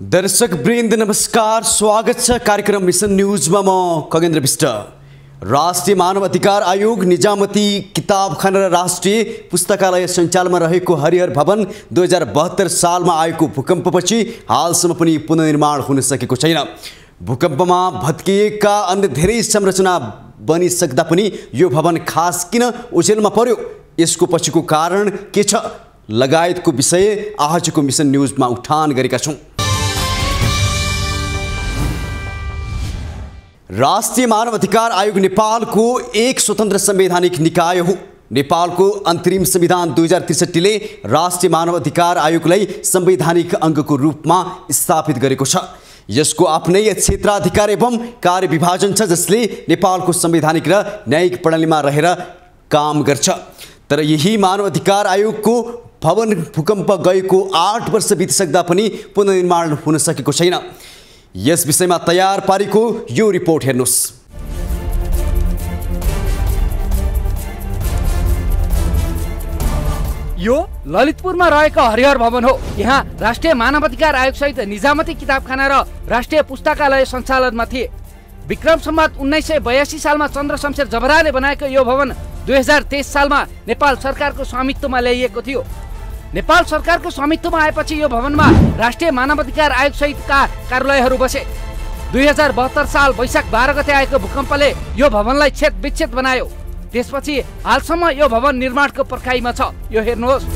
दर्शक वृन्द नमस्कार स्वागत छ कार्यक्रम मिसन न्युजमा म खगेन्द्र विष्ट। राष्ट्रिय मानव अधिकार आयोग निजामती किताबखाना र राष्ट्रिय पुस्तकालय सञ्चालनमा रहेको हरिहर भवन दुई हजार बहत्तर सालमा आएको भूकम्पपछि हालसम्म पनि पुनर्निर्माण हुन सकेको छैन। भूकम्पमा भत्किएका अन्य धेरै संरचना बनिसक्दा पनि यो भवन खास किन ओझेलमा पर्यो? यसको पछिको कारण के छ? लगायतको विषय आजको मिसन न्युजमा उठान गरेका छौँ। राष्ट्रिय मानव अधिकार आयोग नेपालको एक स्वतन्त्र संवैधानिक निकाय हो। नेपालको अन्तरिम संविधान दुई हजार त्रिसठीले राष्ट्रिय मानव अधिकार आयोगलाई संवैधानिक अङ्गको रूपमा स्थापित गरेको छ। यसको आफ्नै क्षेत्राधिकार एवं कार्य विभाजन छ जसले नेपालको संवैधानिक र न्यायिक प्रणालीमा रहेर काम गर्छ। तर यही मानव अधिकार आयोगको भवन भूकम्प गएको आठ वर्ष बितिसक्दा पनि पुनर्निर्माण हुन सकेको छैन। यस विषयमा तयार पारेको यो रिपोर्ट हेर्नुहोस्। यो ललितपुरमा रहेको हरिहर भवन हो। यहाँ राष्ट्रिय मानवाधिकार आयोग सहित निजामती किताबखाना र राष्ट्रिय पुस्तकालय सञ्चालनमा थिए। विक्रम सम्वाद उन्नाइस सय बयासी सालमा चन्द्र शमशेर जबराले बनाएको यो भवन दुई हजार तेइस सालमा नेपाल सरकारको स्वामित्वमा ल्याइएको थियो। नेपाल सरकारको स्वामित्वमा आएपछि यो भवनमा राष्ट्रिय मानवाधिकार आयोग सहितका कार्यालयहरू बसे। दुई हजार बहत्तर साल वैशाख बाह्र गते आएको भूकम्पले यो भवनलाई छेद विच्छेद बनायो। त्यसपछि हालसम्म यो भवन निर्माणको पर्खाइमा छ। यो हेर्नुहोस्।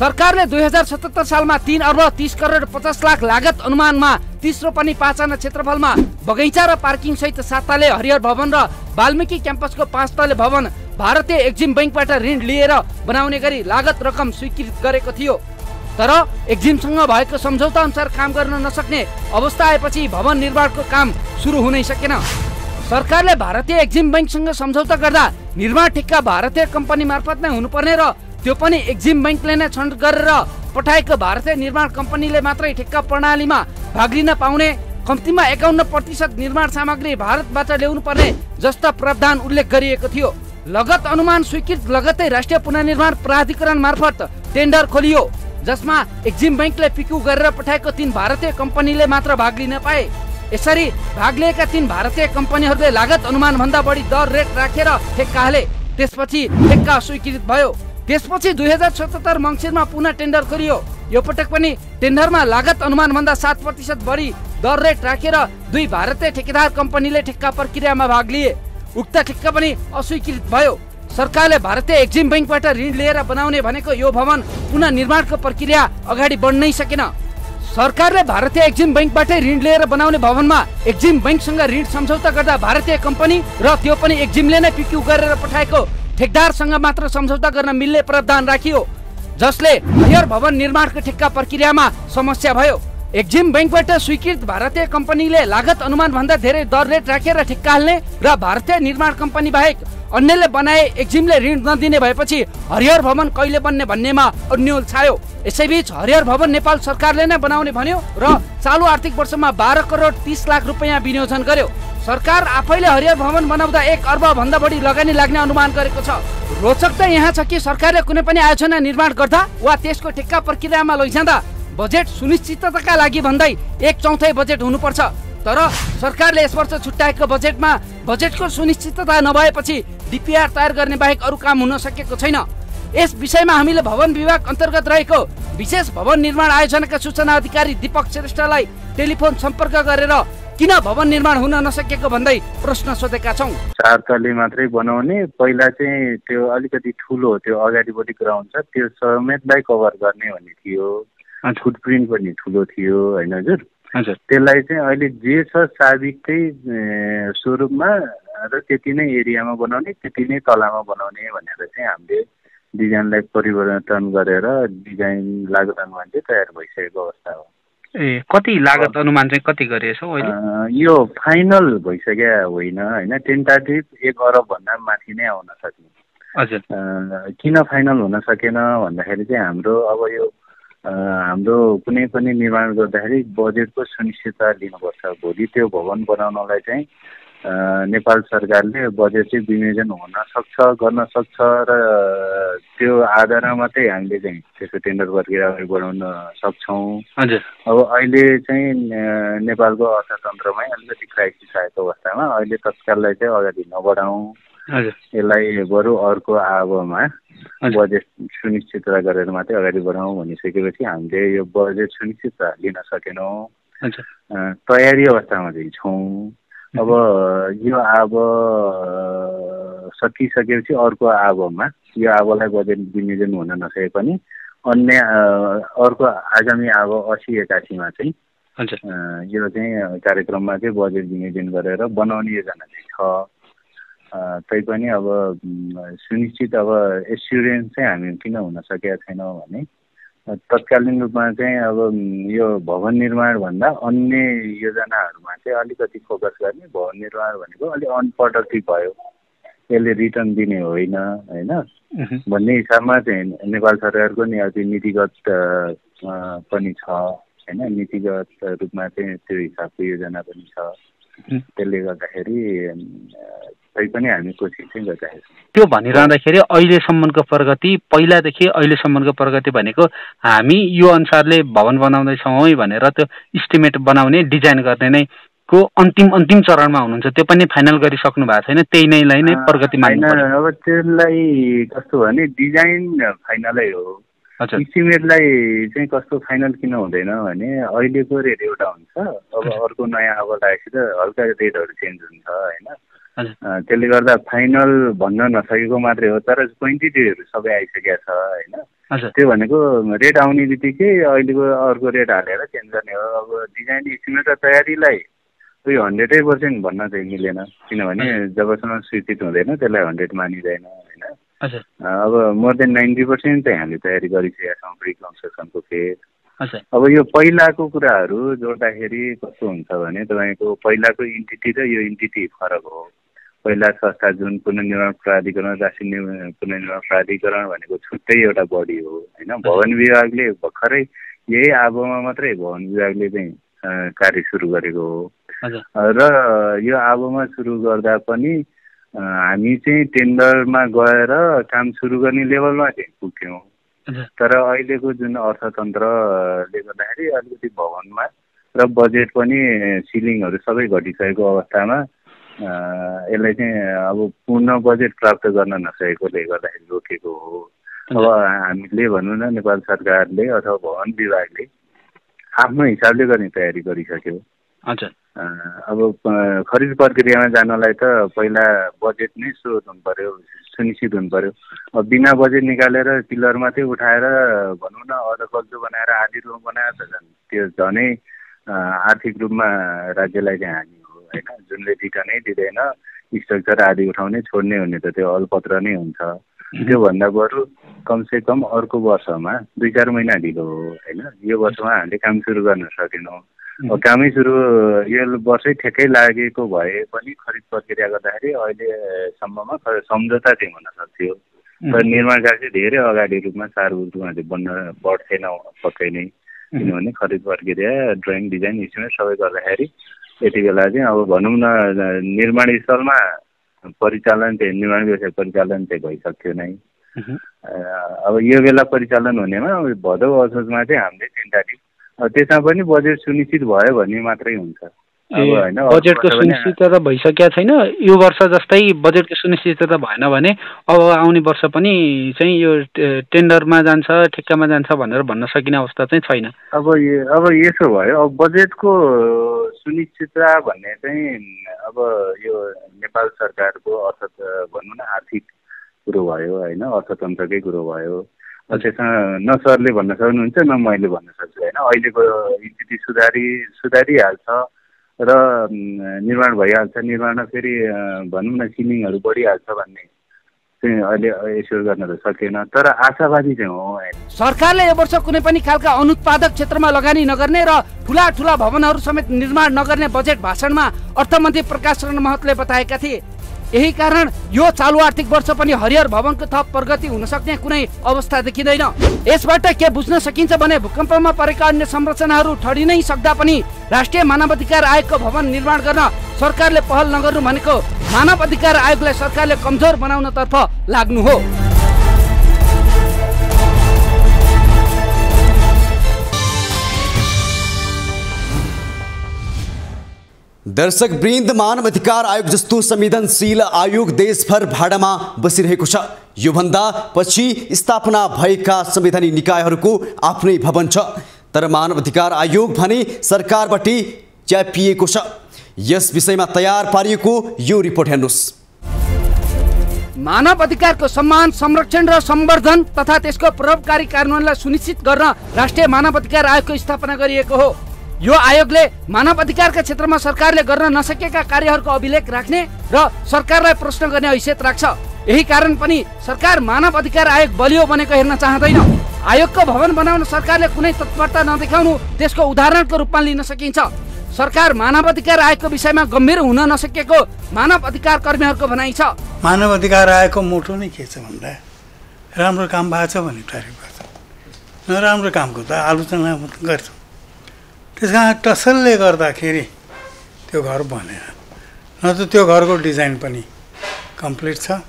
सरकारले दुई हजार सतहत्तर सालमा तिन अर्ब तिस करोड पचास लाख लागत अनुमानमा तेस्रो पनि पाँचजना क्षेत्रफलमा बगैँचा र पार्किङ सहित सात तले हरिहर भवन र वाल्मिकी क्याम्पसको पाँच तले भवन भारतीय एक्जिम बैङ्कबाट ऋण लिएर बनाउने गरी लागत रकम स्वीकृत गरेको थियो। तर एक्जिमसँग भएको सम्झौता अनुसार काम गर्न नसक्ने अवस्था आएपछि भवन निर्माणको काम सुरु हुनै सकेन। सरकारले भारतीय एक्जिम बैङ्कसँग सम्झौता गर्दा निर्माण ठेक्का भारतीय कम्पनी मार्फत नै हुनुपर्ने र त्यो पनि एक्जिम बैङ्कले नै छनौट गरेर पठाएको भारतीय निर्माण कम्पनीले मात्रै ठेक्का प्रणालीमा भाग लिन पाउने कम्तीमा एकाउन्न प्रतिशत निर्माण सामग्री भारतबाट ल्याउनु पर्ने जस्ता प्रावधान उल्लेख गरिएको थियो। लगत अनुमान स्वीकृत लगतै राष्ट्रिय पुनर्निर्माण प्राधिकरण मार्फत टेन्डर खोलियो जसमा एक्जिम बैङ्कले पिक्यु गरेर पठाएको तीन भारतीय कम्पनीले मात्र भाग लिन पाए। यसरी भाग लिएका तीन भारतीय कम्पनीहरूले लागत अनुमान भन्दा बढी दर रेट राखेर ठेक्का हाले त्यसपछि ठेक्का स्वीकृत भयो। त्यसपछि दुई हजार सतहत्तर मङ्सिरमा पुनः टेन्डर गरियो यो पटक पनि टेन्डरमा लागत अनुमान भन्दा सात प्रतिशत बढी दर रेट राखेर दुई भारतीय ठेकेदार कम्पनीले ठेक्का प्रक्रियामा भाग लिए। उक्त ठेक्का पनि अस्वीकृत भयो। सरकारले भारतीय एक्जिम बैङ्कबाट ऋण लिएर बनाउने भनेको यो भवन पुनः निर्माणको प्रक्रिया अगाडि बढ्नै सकेन। सरकारले भारतीय एक्जिम बैङ्कबाटै ऋण लिएर बनाउने भवनमा एक्जिम बैङ्कसँग ऋण सम्झौता गर्दा भारतीय कम्पनी र त्यो पनि एक्जिमले नै पिक्यु गरेर पठाएको ठेकदारसँग मात्र सम्झौता गर्न मिल्ने प्रावधान राखियो जसले भवन निर्माणको ठेक्का प्रक्रियामा समस्या भयो। एक्जिम बैङ्कबाट स्वीकृत भारतीय कम्पनीले लागत अनुमान भन्दा धेरै दर रेट राखेर ठेक्का हाल्ने र भारतीय निर्माण कम्पनी बाहेक अन्यले बनाए एक्जिमले ऋण नदिने भएपछि हरिहर भवन कहिले बन्ने भन्नेमा अन्यल छायो। यसैबीच हरिहर भवन नेपाल सरकारले नै बनाउने भन्यो र चालु आर्थिक वर्षमा बाह्र करोड तिस लाख रुपियाँ विनियोजन गर्यो। सरकार आफैले हरिहर भवन बनाउँदा एक अर्ब भन्दा बढी लगानी लाग्ने अनुमान गरेको छ। रोचक त यहाँ छ कि सरकारले कुनै पनि आयोजना निर्माण गर्दा वा त्यसको ठेक्का प्रक्रियामा लैजाँदा बजेट सुनिश्चितताका लागि भन्दै एक चौथाइ बजेट हुनुपर्छ। तर सरकारले यस वर्ष छुट्याएको बजेटमा बजेटको सुनिश्चितता नभएपछि डिपिआर तयार गर्ने बाहेक अरू काम हुन सकेको छैन। यस विषयमा हामीले भवन विभाग अन्तर्गत रहेको विशेष भवन निर्माण आयोजनाका सूचना अधिकारी दीपक श्रेष्ठलाई टेलिफोन सम्पर्क गरेर किन भवन निर्माण हुन नसकेको भन्दै प्रश्न सोधेका छौँ। चार तले मात्रै बनाउने पहिला चाहिँ त्यो अलिकति ठुलो त्यो अगाडिपट्टि ग्राउन्ड छ त्यो समेतलाई कभर गर्ने भन्ने थियो। फुटप्रिन्ट पनि ठुलो थियो होइन हजुर। हजुर। त्यसलाई चाहिँ अहिले जे छ साबिककै स्वरूपमा र त्यति नै एरियामा बनाउने त्यति नै तलामा बनाउने भनेर चाहिँ हामीले डिजाइनलाई परिवर्तन गरेर डिजाइन लागत अनुमान चाहिँ तयार भइसकेको अवस्था हो। ए कति लागत अनुमान चाहिँ कति गरिएछौ अहिले? यो फाइनल भइसक्यो होइन होइन टेन्टाटिभ एक अरबभन्दा माथि नै आउन सक्ने। हजुर। किन फाइनल हुन सकेन भन्दाखेरि चाहिँ हाम्रो अब यो हाम्रो कुनै पनि निर्माण गर्दाखेरि बजेटको सुनिश्चितता लिनुपर्छ। भोलि त्यो भवन बनाउनलाई चाहिँ नेपाल सरकारले बजेट चाहिँ विनियोजन हुन सक्छ गर्न सक्छ र त्यो आधारमा मात्रै हामीले चाहिँ त्यसको टेन्डर प्रक्रिया अगाडि बढाउन सक्छौँ। हजुर। अब अहिले चाहिँ नेपालको अर्थतन्त्रमै अलिकति क्राइसिस आएको अवस्थामा अहिले तत्काललाई चाहिँ अगाडि नबढाउँ। यसलाई बरु अर्को आबोमा बजेट सुनिश्चित गरेर मात्रै अगाडि बढाउँ भनिसकेपछि हामीले यो बजेट सुनिश्चित लिन सकेनौँ। तयारी अवस्थामा चाहिँ छौँ। अब यो अब सकिसकेपछि अर्को आबोमा यो आबोलाई बजेट विनियोजन हुन नसके पनि अन्य अर्को आगामी अब असी एकासीमा चाहिँ यो चाहिँ कार्यक्रममा चाहिँ बजेट विनियोजन गरेर बनाउने योजना चाहिँ छ। तैपनि अब सुनिश्चित अब एस्युरेन्स चाहिँ हामी किन हुन सकेका छैनौँ भने तत्कालीन रूपमा चाहिँ अब यो भवन निर्माणभन्दा अन्य योजनाहरूमा चाहिँ अलिकति फोकस गर्ने भवन निर्माण भनेको अलिक अनप्रोडक्टिभ भयो। यसले रिटर्न दिने होइन होइन? भन्ने हिसाबमा चाहिँ नेपाल सरकारको नि अझै नीतिगत पनि छ होइन? नीतिगत रूपमा चाहिँ त्यो हिसाबको योजना पनि छ। त्यसले गर्दाखेरि तैपनि हामी कोसिस चाहिँ गरिरहेको छौँ त्यो भनिरहँदाखेरि अहिलेसम्मको प्रगति पहिलादेखि अहिलेसम्मको प्रगति भनेको हामी यो अनुसारले भवन बनाउँदैछौँ है भनेर त्यो इस्टिमेट बनाउने डिजाइन गर्ने नै को अन्तिम अन्तिम चरणमा हुनुहुन्छ त्यो पनि फाइनल गरिसक्नु भएको छैन त्यही नैलाई नै प्रगति अब त्यसलाई कस्तो भने डिजाइन फाइनलै हो। इस्टिमेटलाई चाहिँ कस्तो फाइनल किन हुँदैन भने अहिलेको रेट एउटा हुन्छ अब अर्को नयाँ अब लागेपछि त हल्का रेटहरू चेन्ज हुन्छ होइन। त्यसले गर्दा फाइनल भन्न नसकेको मात्रै हो तर क्वान्टिटीहरू सबै आइसकेका छ होइन। त्यो भनेको रेट आउने बित्तिकै अहिलेको अर्को रेट हालेर चेन्ज गर्ने हो। अब डिजाइन इस्टिमेट र तयारीलाई उयो हन्ड्रेडै पर्सेन्ट भन्न चाहिँ मिलेन। किनभने जबसम्म स्वीकृत हुँदैन त्यसलाई हन्ड्रेड मानिँदैन होइन। अब मोर देन नाइन्टी पर्सेन्ट चाहिँ हामीले तयारी गरिसकेका छौँ प्रि कन्स्ट्रक्सनको फेज अब यो पहिलाको कुराहरू जोड्दाखेरि कस्तो हुन्छ भने तपाईँको पहिलाको इन्टिटी र यो इन्टिटी फरक हो। पहिला संस्था जुन पुनर्निर्माण प्राधिकरण राष्ट्रिय पुनर्निर्माण प्राधिकरण भनेको छुट्टै एउटा बडी हो होइन? भवन विभागले भर्खरै यही आबोमा मात्रै भवन विभागले चाहिँ कार्य सुरु गरेको हो। र यो आबोमा सुरु गर्दा पनि हामी चाहिँ टेन्डरमा गएर काम सुरु गर्ने लेभलमा चाहिँ पुग्थ्यौँ तर अहिलेको जुन अर्थतन्त्रले गर्दाखेरि अलिकति भवनमा र बजेट पनि सिलिङहरू सबै घटिसकेको अवस्थामा यसलाई चाहिँ अब पूर्ण बजेट प्राप्त गर्न नसकेकोले गर्दाखेरि रोकेको हो। अब हामीले भनौँ न नेपाल सरकारले अथवा भवन विभागले आफ्नो हिसाबले गर्ने तयारी गरिसक्यो। अब खरिद प्रक्रियामा जानलाई त पहिला बजेट नै स्रोत हुनु पऱ्यो सुनिश्चित हुनु पऱ्यो अब बिना बजेट निकालेर पिलर मात्रै उठाएर भनौँ न अधकल्चो बनाएर आधी रुम बनाएर त झन् त्यो झनै आर्थिक रूपमा राज्यलाई चाहिँ हानि होइन जुनले रिटर्नै दिँदैन। स्ट्रक्चर आदि उठाउने छोड्ने हुने त त्यो अलपत्र नै हुन्छ। त्योभन्दा बरु कमसे कम अर्को वर्षमा दुई चार महिना ढिलो हो होइन? यो वर्षमा हामीले काम सुरु गर्न सकेनौँ। कामै सुरु यो वर्षै ठेक्कै लागेको भए पनि खरिद प्रक्रिया गर्दाखेरि अहिलेसम्ममा सम्झौता चाहिँ हुन सक्थ्यो। तर निर्माण कार्य चाहिँ धेरै अगाडि रूपमा सार्वजनिकमा चाहिँ बन्न बढ्थेन पक्कै नै। किनभने खरिद प्रक्रिया ड्रइङ डिजाइन इस्टिमेट सबै गर्दाखेरि यति बेला चाहिँ अब भनौँ न निर्माण स्थलमा परिचालन चाहिँ निर्माण व्यवसाय परिचालन चाहिँ भइसक्थ्यो नै। अब यो बेला परिचालन हुनेमा भदौ असोजमा चाहिँ हामीले टेन्टाटिभ त्यसमा पनि बजेट सुनिश्चित भयो भन्ने मात्रै हुन्छ। बजेटको सुनिश्चितता भइसकेका छैन। यो वर्ष जस्तै बजेटको सुनिश्चितता भएन भने अब आउने वर्ष पनि चाहिँ यो टेन्डरमा जान्छ ठेक्कामा जान्छ भनेर भन्न सकिने अवस्था चाहिँ छैन। अब अब यसो भयो अब बजेटको सुनिश्चितता भन्ने चाहिँ अब यो नेपाल सरकारको अर्थ भनौँ न आर्थिक कुरो भयो होइन अर्थतन्त्रकै कुरो भयो। त्यसमा न सरले भन्न सक्नुहुन्छ न मैले भन्न सक्छु होइन। अहिलेको स्थिति सुधारी सुधारिहाल्छ। र निर्माण भइहाल्छ। निर्माणमा फेरि भनौँ न सिलिङहरू बढिहाल्छ भन्ने। गर्न तर आशावादी चाहिँ हो सरकारले यो वर्ष कुनै पनि खालका अनुत्पादक क्षेत्रमा लगानी नगर्ने र ठुला ठुला भवनहरू समेत निर्माण नगर्ने बजेट भाषणमा अर्थमन्त्री प्रकाश शरण महतले बताएका थिए। यही कारण यो चालु आर्थिक वर्ष पनि हरिहर भवनको थप प्रगति हुन सक्ने कुनै अवस्था देखिँदैन। यसबाट के बुझ्न सकिन्छ भने भूकम्पमा परेका अन्य संरचनाहरू ठडी नै सक्दा पनि राष्ट्रिय मानवाधिकार आयोगको भवन निर्माण गर्न सरकारले पहल नगर्नु भनेको मानव अधिकार आयोगलाई सरकारले कमजोर बनाउनतर्फ लाग्नु हो। दर्शक वृन्द मानव अधिकार आयोग जस्तो संवेदनशील आयोग देशभर भाडामा बसिरहेको छ। योभन्दा पछि स्थापना भएका संवैधानिक निकायहरूको आफ्नै भवन छ। तर मानव अधिकार आयोग भने सरकारबाट च्यापिएको छ। यस विषयमा तयार पारिएको यो रिपोर्ट हेर्नुहोस्। मानव अधिकारको सम्मान संरक्षण र सम्वर्धन तथा त्यसको प्रभावकारी कार्यान्वयनलाई सुनिश्चित गर्न राष्ट्रिय मानव अधिकार आयोगको स्थापना गरिएको हो। यो आयोगले मानव अधिकारका क्षेत्रमा सरकारले गर्न नसकेका कार्यहरूको अभिलेख राख्ने र सरकारलाई प्रश्न गर्ने हैसियत राख्छ। यही कारण पनि सरकार मानव अधिकार आयोग बलियो बनेको हेर्न चाहँदैन। आयोगको भवन बनाउन सरकारले कुनै तत्परता नदेखाउनु त्यसको उदाहरणको रूपमा लिन सकिन्छ। सरकार मानव अधिकार आयोगको विषयमा गम्भीर हुन नसकेको मानव अधिकार कर्मीहरूको भनाइ छ। मानव अधिकार आयोगको मोटो नै के छ भन्दा राम्रो काम भएको छ भने तारिफ गर्छ। नराम्रो कामको त आलोचना गर्छ। त्यस कारण टसलले गर्दाखेरि त्यो घर बनेन न त त्यो घरको डिजाइन पनि कम्प्लिट छ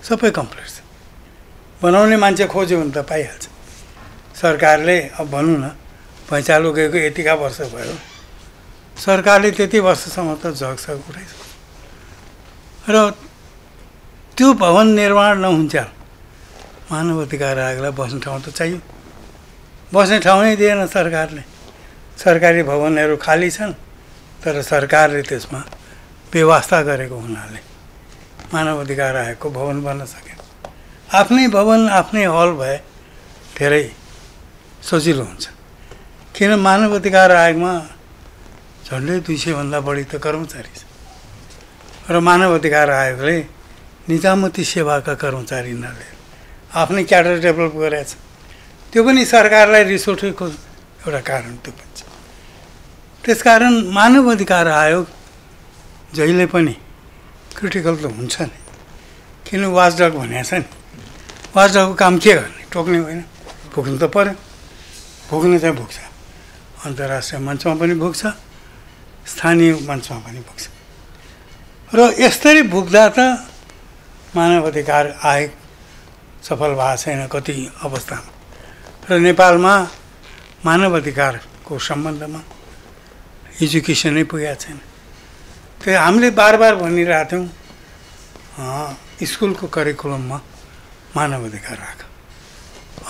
सबै कम्प्लिट छ। बनाउने मान्छे खोज्यो भने त पाइहाल्छ। सरकारले अब भनौँ न पैँचालो गएको यतिका वर्ष भयो। सरकारले त्यति वर्षसम्म त जगसग उठाइछ र त्यो भवन निर्माण नहुन्छ मानव अधिकार आयोगलाई बस्ने ठाउँ त चाहियो। बस्ने ठाउँ नै दिएन सरकारले। सरकारी भवनहरू खाली छन् तर सरकारले त्यसमा व्यवस्था गरेको हुनाले मानव अधिकार आयोगको भवन बन्न सकेन। आफ्नै भवन आफ्नै हल भए धेरै सजिलो हुन्छ। किन मानव अधिकार आयोगमा झन्डै दुई सयभन्दा बढी त कर्मचारी छ र मानव अधिकार आयोगले निजामती सेवाका कर्मचारी नलिएर आफ्नै क्याडर डेभलप गरेछ त्यो पनि सरकारलाई रिस उठेको एउटा कारण त्यो पनि छ। त्यसकारण मानव अधिकार आयोग जहिले पनि क्रिटिकल त हुन्छ नि। किन वाचडग भनेको छ नि? वाचडगको काम के गर्ने? टोक्ने होइन। भुक्नु त पऱ्यो भुक्नु चाहिँ भुक्छ। अन्तर्राष्ट्रिय मञ्चमा पनि भुक्छ। स्थानीय मञ्चमा पनि भुक्छ। र यसरी भुक्दा त मानव अधिकार आयोग सफल भएको छैन कति अवस्थामा। र नेपालमा मानव अधिकारको सम्बन्धमा एजुकेसनै पुगेको छैन। त्यो हामीले बार बार भनिरहेको थियौँ स्कुलको करिकुलममा मानव अधिकार राख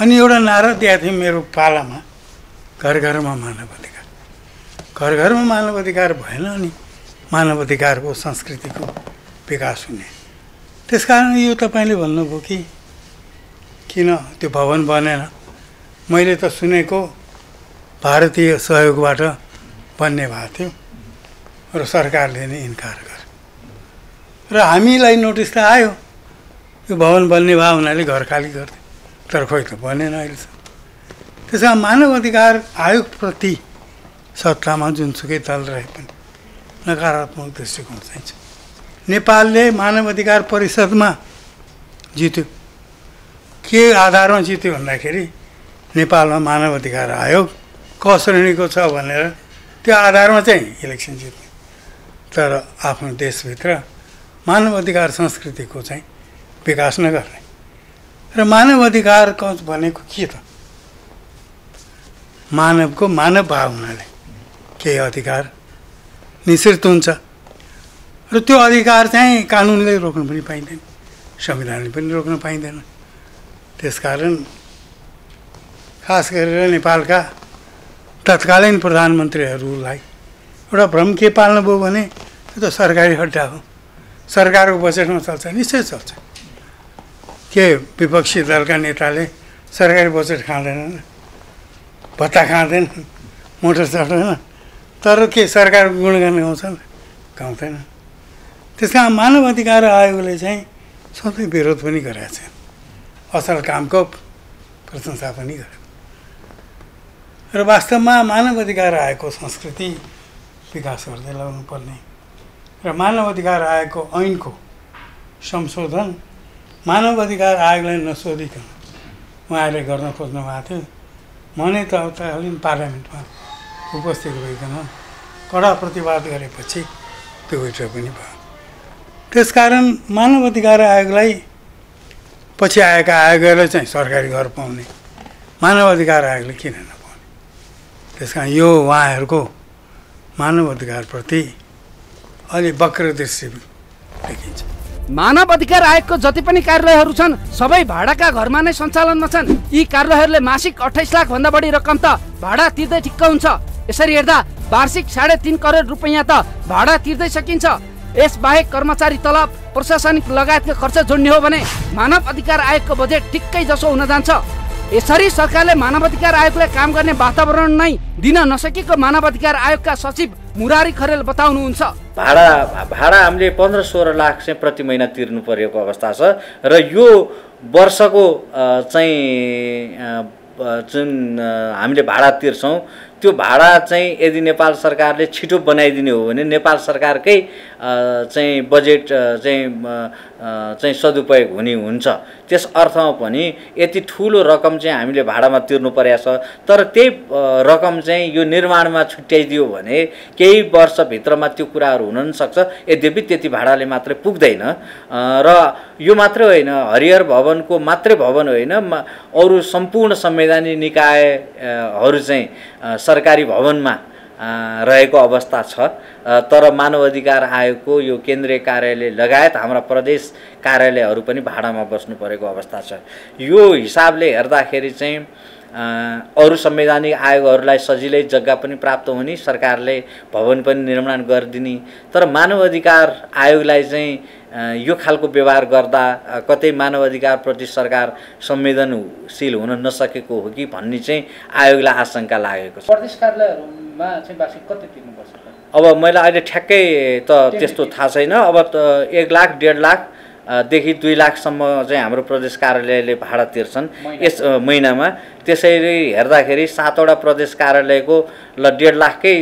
अनि एउटा नारा दिएको थियौँ मेरो पालामा घर घरमा मानव अधिकार घर घरमा मानव अधिकार भएन अनि मानव अधिकारको संस्कृतिको विकास हुने। त्यस कारण यो तपाईँले भन्नुभयो कि किन त्यो भवन बनेन? मैले त सुनेको भारतीय सहयोगबाट बन्ने भएको थियो र सरकारले नै इन्कार गर्यो। र हामीलाई नोटिस त आयो यो भवन बन्ने भयो हुनाले घर खाली गर्थ्यो तर खोइ त बनेन अहिलेसम्म। त्यसमा मानव अधिकार आयोगप्रति सत्तामा जुनसुकै दल रहे पनि नकारात्मक दृष्टिकोण चाहिन्छ। नेपालले मानव अधिकार परिषदमा जित्यो। के आधारमा जित्यो भन्दाखेरि नेपालमा मानव अधिकार आयोग श्रेणीको छ भनेर त्यो आधारमा चाहिँ इलेक्सन जित्ने। तर आफ्नो देशभित्र मानव अधिकार संस्कृतिको चाहिँ विकास नगर्ने। र मानव अधिकार भनेको के त? मानवको मानव भाव हुनाले केही अधिकार निश्चित हुन्छ र त्यो अधिकार चाहिँ कानुनले रोक्नु पनि पाइँदैन संविधानले पनि रोक्न पाइँदैन। त्यसकारण खास गरेर नेपालका तत्कालीन प्रधानमन्त्रीहरूलाई एउटा भ्रम के पाल्नुभयो भने त्यो त सरकारी हड्डा हो। सरकारको बजेटमा चल्छ निश्चय चल्छ। के विपक्षी दलका नेताले सरकारी बजेट खाँदैनन् भत्ता खाँदैन मोटर चढ्दैन तर के सरकारको गुणगान गाउँछन्? गाउँदैन। त्यस कारण मानव अधिकार आयोगले चाहिँ सधैँ विरोध पनि गरेका छ असल कामको प्रशंसा पनि गरेको र वास्तवमा मानव अधिकार आयोगको संस्कृति विकास गर्दै लगाउनु पर्ने र मानव अधिकार आयोगको ऐनको संशोधन मानव अधिकार आयोगलाई नसोधिकन उहाँहरूले गर्न खोज्नु भएको थियो। म नै त तत्कालीन पार्लियामेन्टमा उपस्थित भइकन कडा प्रतिवाद गरेपछि त्यो विड्र पनि भयो। त्यसकारण मानव अधिकार आयोगलाई पछि आएका आयोगहरूले चाहिँ सरकारी घर पाउने मानव अधिकार आयोगले किन नपाउने त्यस कारण यो उहाँहरूको मानव अधिकारप्रति अलि वक्र दृष्टि देखिन्छ। मानव अधिकार आयोगको जति पनि कार्यालयहरू छन् सबै भाडाका घरमा नै सञ्चालनमा छन्। यी कार्यालयहरूले मासिक अठाइस लाख भन्दा बढी रकम त भाडा तिर्दै ठिक्क हुन्छ। यसरी हेर्दा वार्षिक साढे तिन करोड रुपियाँ त भाडा तिर्दै सकिन्छ। यसबाहेक कर्मचारी तलब प्रशासनिक लगायतका खर्च जोड्ने हो भने मानव अधिकार आयोगको बजेट ठिक्कै जसो हुन जान्छ। यसरी सरकारले मानव अधिकार आयोगलाई काम गर्ने वातावरण नै दिन नसकेको मानव अधिकार आयोगका सचिव मुरारी खरेल बताउनुहुन्छ। भाडा भाडा हामीले पन्ध्र सोह्र लाख चाहिँ प्रति महिना तिर्नु परेको अवस्था छ र यो वर्षको चाहिँ जुन हामीले भाडा तिर्छौँ त्यो भाडा चाहिँ यदि नेपाल सरकारले छिटो बनाइदिने हो भने नेपाल सरकारकै चाहिँ बजेट चाहिँ चाहिँ सदुपयोग हुने हुन्छ। त्यस अर्थमा पनि यति ठुलो रकम चाहिँ हामीले भाडामा तिर्नु परेको छ। तर त्यही रकम चाहिँ यो निर्माणमा छुट्याइदियो भने केही वर्षभित्रमा त्यो कुराहरू हुन पनि सक्छ। यद्यपि त्यति भाडाले मात्रै पुग्दैन। र यो मात्रै होइन हरिहर भवनको मात्रै भवन होइन। अरू सम्पूर्ण संवैधानिक निकायहरू चाहिँ सरकारी भवनमा रहेको अवस्था छ। तर मानव अधिकार आयोगको यो केन्द्रीय कार्यालय लगायत हाम्रा प्रदेश कार्यालयहरू पनि भाडामा बस्नु परेको अवस्था छ। यो हिसाबले हेर्दाखेरि चाहिँ अरू संवैधानिक आयोगहरूलाई सजिलै जग्गा पनि प्राप्त हुने सरकारले भवन पनि निर्माण गरिदिने। तर मानव अधिकार आयोगलाई चाहिँ यो खालको व्यवहार गर्दा कतै मानव अधिकारप्रति सरकार संवेदनशील हुन नसकेको हो कि भन्ने चाहिँ आयोगलाई आशंका लागेको छ। प्रदेश कार्यालयहरूमा चाहिँ वार्षिक कति तिर्नुपर्छ अब मैले अहिले ठ्याक्कै त त्यस्तो थाहा छैन। अब त एक लाख डेढ लाख देखि दुई लाखसम्म चाहिँ हाम्रो प्रदेश कार्यालयले भाडा तिर्छन्। यस महिनामा। त्यसरी हेर्दाखेरि सातवटा प्रदेश कार्यालयको ल डेढ लाखकै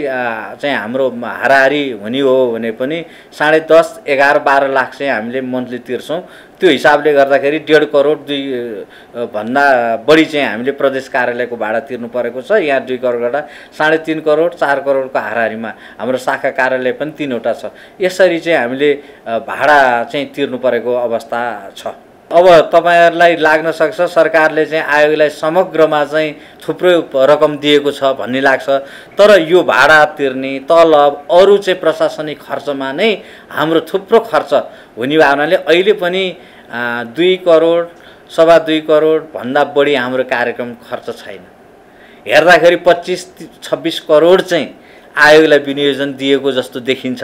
चाहिँ हाम्रो हाराहारी हुने हो भने पनि साढे दस एघार बाह्र लाख चाहिँ हामीले मन्थली तिर्छौँ। त्यो हिसाबले गर्दाखेरि डेढ करोड दुई भन्दा बढी चाहिँ हामीले प्रदेश कार्यालयको भाडा तिर्नु परेको छ। यहाँ दुई करोडबाट साढे तिन करोड चार करोडको हाराहारीमा हाम्रो शाखा कार्यालय पनि तिनवटा छ। यसरी चाहिँ हामीले भाडा चाहिँ तिर्नु परेको अवस्था छ। अब तपाईँहरूलाई लाग्न सक्छ सरकारले चाहिँ आयोगलाई समग्रमा चाहिँ थुप्रै रकम दिएको छ भन्ने लाग्छ। तर यो भाडा तिर्ने तलब अरू चाहिँ प्रशासनिक खर्चमा नै हाम्रो थुप्रो खर्च हुने भावनाले अहिले पनि दुई करोड सवा दुई करोड भन्दा बढी हाम्रो कार्यक्रम खर्च छैन। हेर्दाखेरि पच्चिस छब्बिस करोड चाहिँ आयोगलाई विनियोजन दिएको जस्तो देखिन्छ।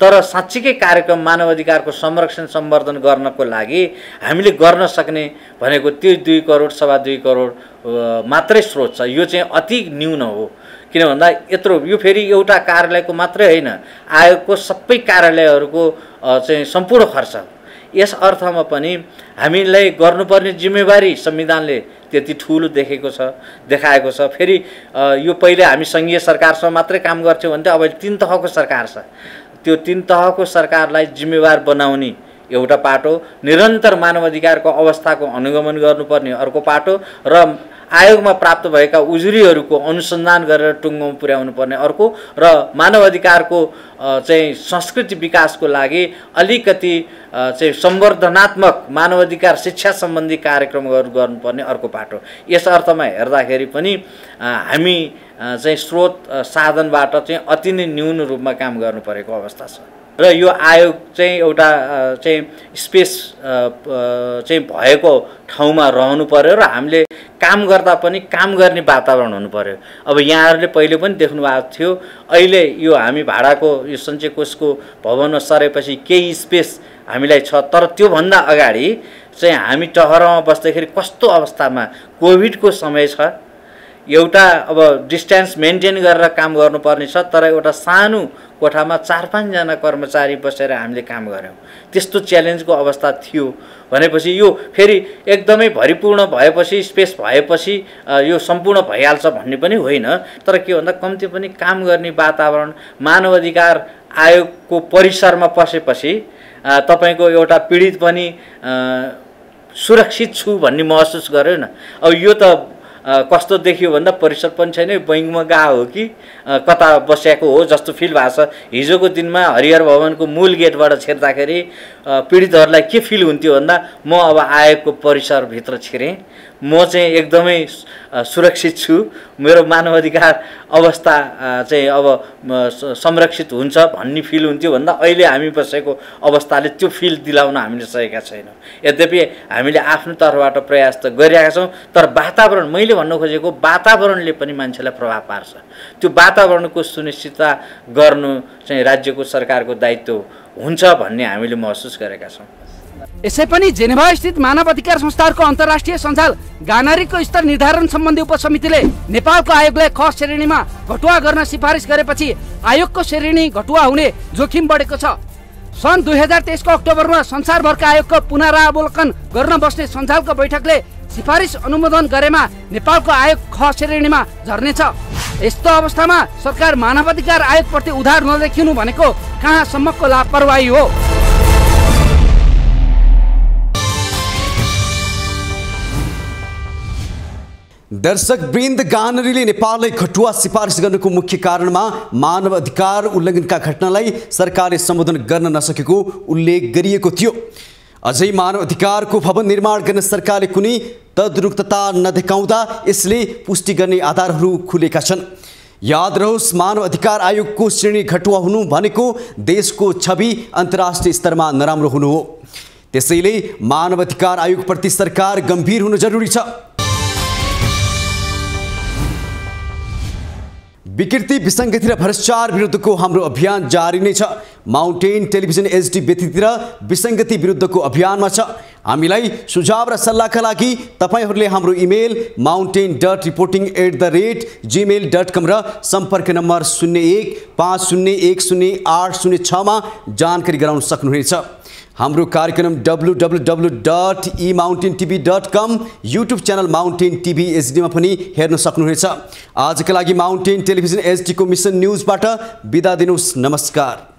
तर साँच्चीकै कार्यक्रम मानव अधिकारको संरक्षण सम्वर्धन गर्नको लागि हामीले गर्न सक्ने भनेको त्यो दुई करोड सवा दुई करोड मात्रै स्रोत छ। यो चाहिँ अति न्यून हो। किन भन्दा यत्रो यो फेरि एउटा कार्यालयको मात्रै होइन आयोगको सबै कार्यालयहरूको चाहिँ सम्पूर्ण खर्च। यस अर्थमा पनि हामीलाई गर्नुपर्ने जिम्मेवारी संविधानले त्यति ठुलो देखेको छ देखाएको छ। फेरि यो पहिले हामी सङ्घीय सरकारसँग मात्रै काम गर्थ्यौँ भने अब तिन तहको सरकार छ। त्यो तिन तहको सरकारलाई जिम्मेवार बनाउने एउटा पाटो निरन्तर मानव अधिकारको अवस्थाको अनुगमन गर्नुपर्ने अर्को पाटो र आयोगमा प्राप्त भएका उजुरीहरूको अनुसन्धान गरेर टुङ्गोमा पुर्याउनु पर्ने अर्को र मानव अधिकारको चाहिँ संस्कृति विकासको लागि अलिकति चाहिँ सम्वर्धनात्मक मानव अधिकार शिक्षा सम्बन्धी कार्यक्रमहरू गर्नुपर्ने अर्को पाटो यस अर्थमा हेर्दाखेरि पनि हामी चाहिँ स्रोत साधनबाट चाहिँ अति नै न्यून रूपमा काम गर्नु परेको अवस्था छ। र यो आयोग चाहिँ एउटा चाहिँ स्पेस चाहिँ भएको ठाउँमा रहनु पर्यो र हामीले काम गर्दा पनि काम गर्ने वातावरण हुनु पर्यो। अब यहाँहरूले पहिले पनि देख्नु भएको थियो अहिले यो हामी भाडाको यो सञ्चय कोषको भवनमा सरेपछि केही स्पेस हामीलाई छ तर त्योभन्दा अगाडि चाहिँ हामी टहरमा बस्दाखेरि कस्तो अवस्थामा कोभिडको समय छ एउटा अब डिस्टेन्स मेन्टेन गरेर काम गर्नुपर्ने छ तर एउटा सानो कोठामा चार पाँचजना कर्मचारी बसेर हामीले काम गऱ्यौँ। त्यस्तो च्यालेन्जको अवस्था थियो। भनेपछि यो फेरि एकदमै भरिपूर्ण भएपछि स्पेस भएपछि यो सम्पूर्ण भइहाल्छ भन्ने पनि होइन। तर के भन्दा कम्ती पनि काम गर्ने वातावरण मानव अधिकार आयोगको परिसरमा पसेपछि तपाईँको एउटा पीडित पनि सुरक्षित छु भन्ने महसुस गर्यो अब यो त कस्तो देखियो भन्दा परिसर पनि छैन बैङ्कमा गएको हो कि कता बसेको हो जस्तो फिल भएको छ। हिजोको दिनमा हरिहर भवनको मूल गेटबाट छिर्दाखेरि पीडितहरूलाई के फिल हुन्थ्यो भन्दा म अब आयोगको परिसरभित्र छिरेँ। म चाहिँ एकदमै सुरक्षित छु। मेरो मानवाधिकार अवस्था चाहिँ अब संरक्षित हुन्छ भन्ने फिल हुन्थ्यो। भन्दा अहिले हामी बसेको अवस्थाले त्यो फिल दिलाउन हामीले सकेका छैनौँ। यद्यपि हामीले आफ्नो तर्फबाट प्रयास त गरिरहेका छौँ तर वातावरण मैले भन्न खोजेको वातावरणले पनि मान्छेलाई प्रभाव पार्छ। त्यो वातावरणको सुनिश्चितता गर्नु चाहिँ राज्यको सरकारको दायित्व हुन्छ भन्ने हामीले महसुस गरेका छौँ। यसै पनि जेनेभा स्थित मानव अधिकार संस्थाहरूको अन्तर्राष्ट्रिय सञ्जाल गानारीको स्तर निर्धारण सम्बन्धी उपसमितिले नेपालको आयोगलाई ख श्रेणीमा घटुवा गर्न सिफारिस गरेपछि आयोगको श्रेणी घटुवा हुने जोखिम बढेको छ। सन् दुई हजार तेइसको अक्टोबरमा संसारभरका आयोगको पुनरावलोकन गर्न बस्ने सञ्जालको बैठकले सिफारिस अनुमोदन गरेमा नेपालको आयोग ख श्रेणीमा झर्नेछ। यस्तो अवस्थामा सरकार मानवाधिकार आयोगप्रति उधार नदेखिनु भनेको कहाँसम्मको लापरवाही हो? दर्शक वृन्द गानरीले नेपाललाई खटुवा सिफारिस गर्नुको मुख्य कारणमा मानव अधिकार उल्लङ्घनका घटनालाई सरकारले सम्बोधन गर्न नसकेको उल्लेख गरिएको थियो। अझै मानव अधिकारको भवन निर्माण गर्न सरकारले कुनै तद्रुक्तता नदेखाउँदा यसले पुष्टि गर्ने आधारहरू खुलेका छन्। याद रहोस् मानव अधिकार आयोगको श्रेणी घटुवा हुनु भनेको देशको छवि अन्तर्राष्ट्रिय स्तरमा नराम्रो हुनु हो। त्यसैले मानव अधिकार आयोगप्रति सरकार गम्भीर हुनु जरुरी छ। विकृति विसङ्गति र भ्रष्टाचार विरुद्धको हाम्रो अभियान जारी नै छ। माउन्टेन टेलिभिजन एचडी व्यतीत र विसङ्गति विरुद्धको अभियानमा छ। हामीलाई सुझाव र सल्लाहका लागि तपाईँहरूले हाम्रो email mountain dot reporting at the rate Gmail dot com र सम्पर्क नम्बर शून्य एक पाँच शून्य एक शून्य आठ शून्य छमा जानकारी गराउन सक्नुहुनेछ। हाम्रो कार्यक्रम W W W dot e mountain TV dot com YouTube channel mountain TV एचडीमा पनि हेर्न सक्नुहुनेछ। आजका लागि माउन्टेन टेलिभिजन एचडीको मिसन न्युजबाट बिदा दिनुहोस्। नमस्कार।